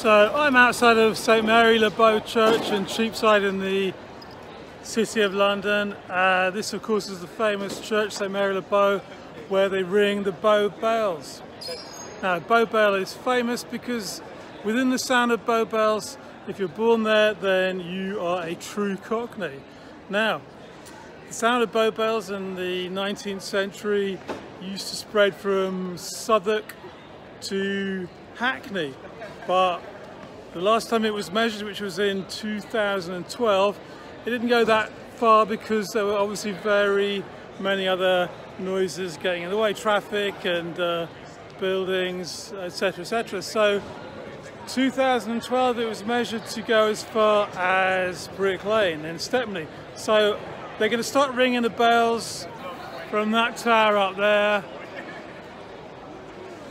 So I'm outside of St Mary Le Bow Church in Cheapside in the City of London. Uh, this of course is the famous church St Mary Le Bow where they ring the bow bells. Now bow bell is famous because within the sound of bow bells if you're born there then you are a true cockney. Now the sound of bow bells in the 19th century used to spread from Southwark to Hackney but the last time it was measured which was in 2012 it didn't go that far because there were obviously very many other noises getting in the way, traffic and uh, buildings, etc, etc. So 2012 it was measured to go as far as Brick Lane in Stepney. So they're going to start ringing the bells from that tower up there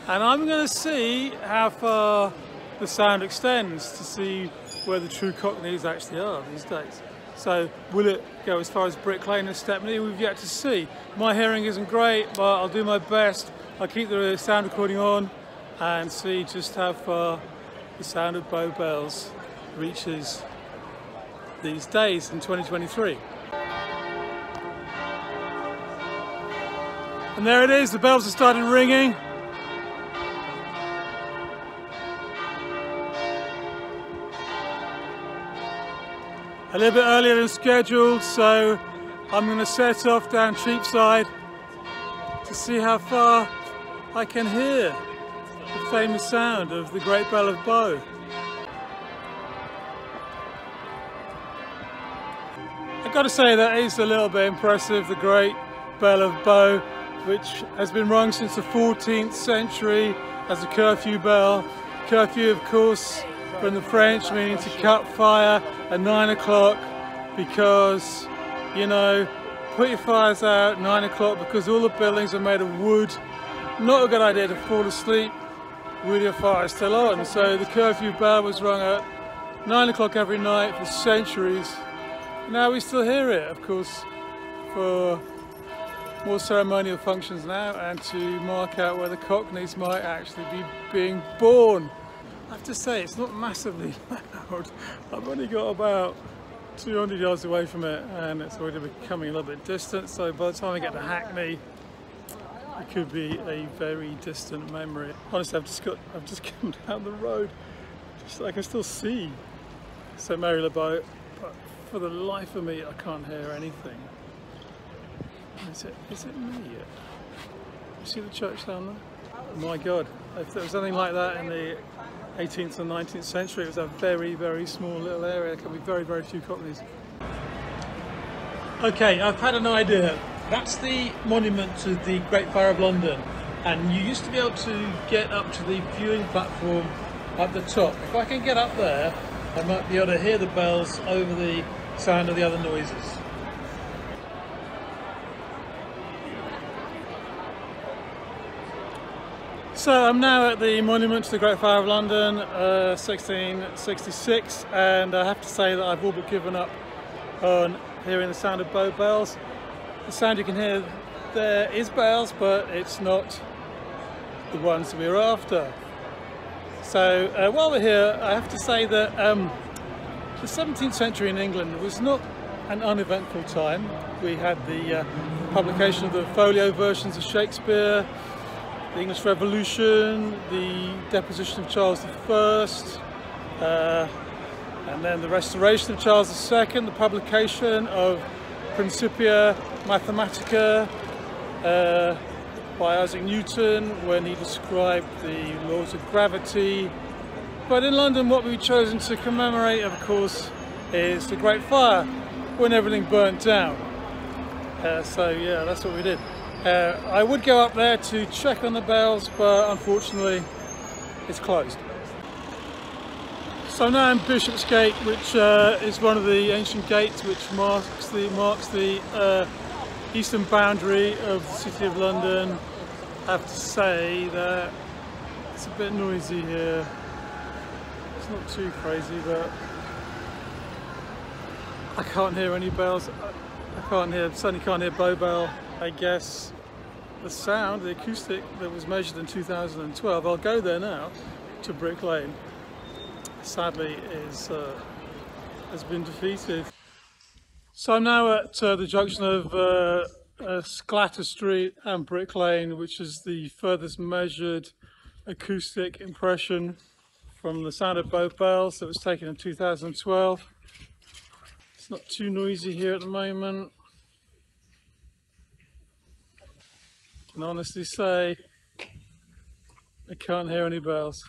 and I'm going to see how far the sound extends to see where the true Cockneys actually are these days. So will it go as far as Brick Lane and Stepney? We've yet to see. My hearing isn't great, but I'll do my best. I'll keep the sound recording on and see just how far the sound of bow bells reaches these days in 2023. And there it is, the bells have started ringing. A little bit earlier than scheduled so I'm going to set off down Cheapside to see how far I can hear the famous sound of the Great Bell of Bow. I've got to say that is a little bit impressive, the Great Bell of Bow which has been rung since the 14th century as a curfew bell. Curfew of course from the French meaning to cut fire at nine o'clock because you know put your fires out nine o'clock because all the buildings are made of wood. Not a good idea to fall asleep with your fire still on. So the curfew bell was rung at nine o'clock every night for centuries. Now we still hear it of course for more ceremonial functions now and to mark out where the cockneys might actually be being born I have to say it's not massively loud. I've only got about 200 yards away from it and it's already becoming a little bit distant so by the time I get to Hackney it could be a very distant memory. Honestly I've just got I've just come down the road just I can still see St Mary Le Bow but for the life of me I can't hear anything. Is it is it me yet? You see the church down there? My god, if there was anything like that in the 18th and 19th century. It was a very, very small little area. There can be very, very few cockneys. Okay, I've had an idea. That's the monument to the Great Fire of London. And you used to be able to get up to the viewing platform at the top. If I can get up there, I might be able to hear the bells over the sound of the other noises. So I'm now at the Monument to the Great Fire of London, uh, 1666, and I have to say that I've all but given up on hearing the sound of bow bells. The sound you can hear there is bells, but it's not the ones we're after. So uh, while we're here, I have to say that um, the 17th century in England was not an uneventful time. We had the uh, publication of the folio versions of Shakespeare, the English Revolution, the deposition of Charles I, uh, and then the restoration of Charles II, the publication of Principia Mathematica uh, by Isaac Newton when he described the laws of gravity. But in London what we've chosen to commemorate of course is the Great Fire when everything burnt down. Uh, so yeah, that's what we did. Uh, I would go up there to check on the bells, but unfortunately it's closed. So now I'm Bishopsgate, which uh, is one of the ancient gates which marks the marks the uh, eastern boundary of the City of London. I have to say that it's a bit noisy here. It's not too crazy, but I can't hear any bells. I can't hear, certainly can't hear Bow Bell. I guess the sound, the acoustic that was measured in 2012, I'll go there now to Brick Lane sadly is uh, has been defeated. So I'm now at uh, the junction of uh, uh, Sclater Street and Brick Lane, which is the furthest measured acoustic impression from the sound of both bells that was taken in 2012. It's not too noisy here at the moment. Can honestly say I can't hear any bells.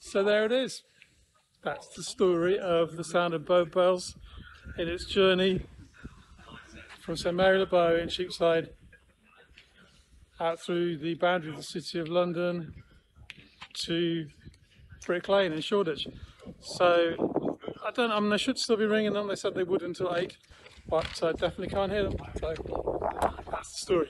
So there it is. That's the story of the sound of bow bells in its journey from St Mary le Bow in Cheapside out through the boundary of the City of London to Brick Lane in Shoreditch. So I don't. I mean, they should still be ringing them. They said they would until eight, but I definitely can't hear them. So that's the story.